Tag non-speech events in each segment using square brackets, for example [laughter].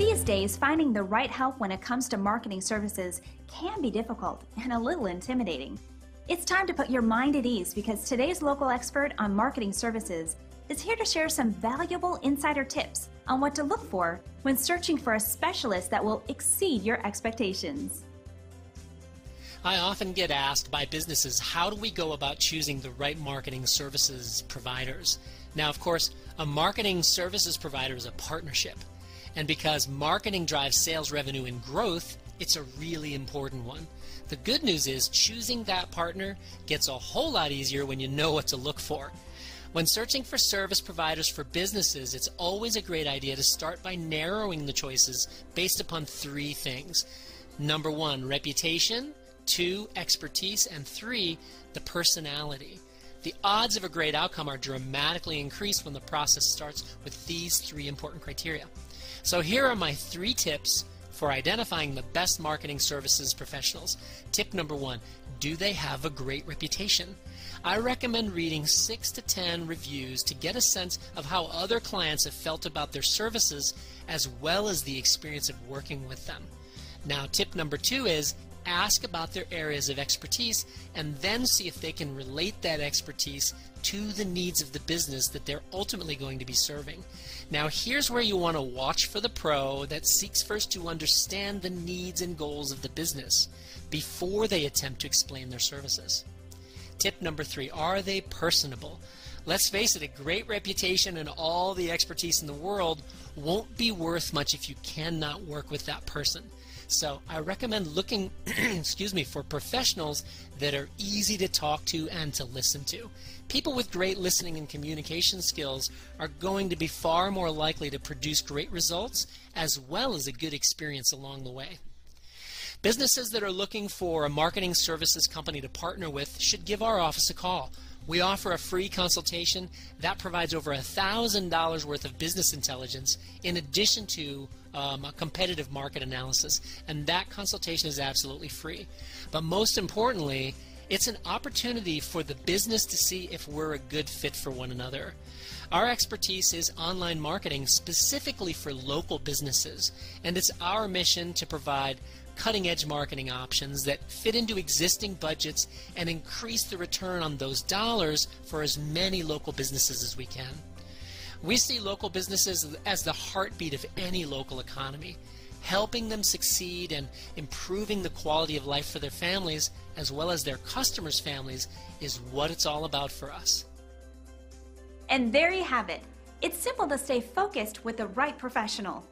These days, finding the right help when it comes to marketing services can be difficult and a little intimidating. It's time to put your mind at ease because today's local expert on marketing services is here to share some valuable insider tips on what to look for when searching for a specialist that will exceed your expectations. I often get asked by businesses how do we go about choosing the right marketing services providers? Now, of course, a marketing services provider is a partnership. And because marketing drives sales revenue and growth, it's a really important one. The good news is choosing that partner gets a whole lot easier when you know what to look for. When searching for service providers for businesses, it's always a great idea to start by narrowing the choices based upon three things. Number one, reputation. Two, expertise. And three, the personality. The odds of a great outcome are dramatically increased when the process starts with these three important criteria. So here are my three tips for identifying the best marketing services professionals. Tip number one, do they have a great reputation? I recommend reading 6 to 10 reviews to get a sense of how other clients have felt about their services as well as the experience of working with them. Now, tip number two is ask about their areas of expertise and then see if they can relate that expertise to the needs of the business that they're ultimately going to be serving. Now, here's where you want to watch for the pro that seeks first to understand the needs and goals of the business before they attempt to explain their services. Tip number three are they personable? Let's face it, a great reputation and all the expertise in the world won't be worth much if you cannot work with that person. So I recommend looking, [clears throat] excuse me, for professionals that are easy to talk to and to listen to. People with great listening and communication skills are going to be far more likely to produce great results as well as a good experience along the way. Businesses that are looking for a marketing services company to partner with should give our office a call. We offer a free consultation that provides over $1,000 worth of business intelligence in addition to um, a competitive market analysis. And that consultation is absolutely free. But most importantly, it's an opportunity for the business to see if we're a good fit for one another. Our expertise is online marketing specifically for local businesses, and it's our mission to provide cutting edge marketing options that fit into existing budgets and increase the return on those dollars for as many local businesses as we can. We see local businesses as the heartbeat of any local economy. Helping them succeed and improving the quality of life for their families as well as their customers' families is what it's all about for us. And there you have it. It's simple to stay focused with the right professional.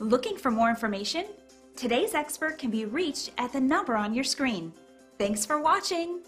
Looking for more information? Today's expert can be reached at the number on your screen. Thanks for watching!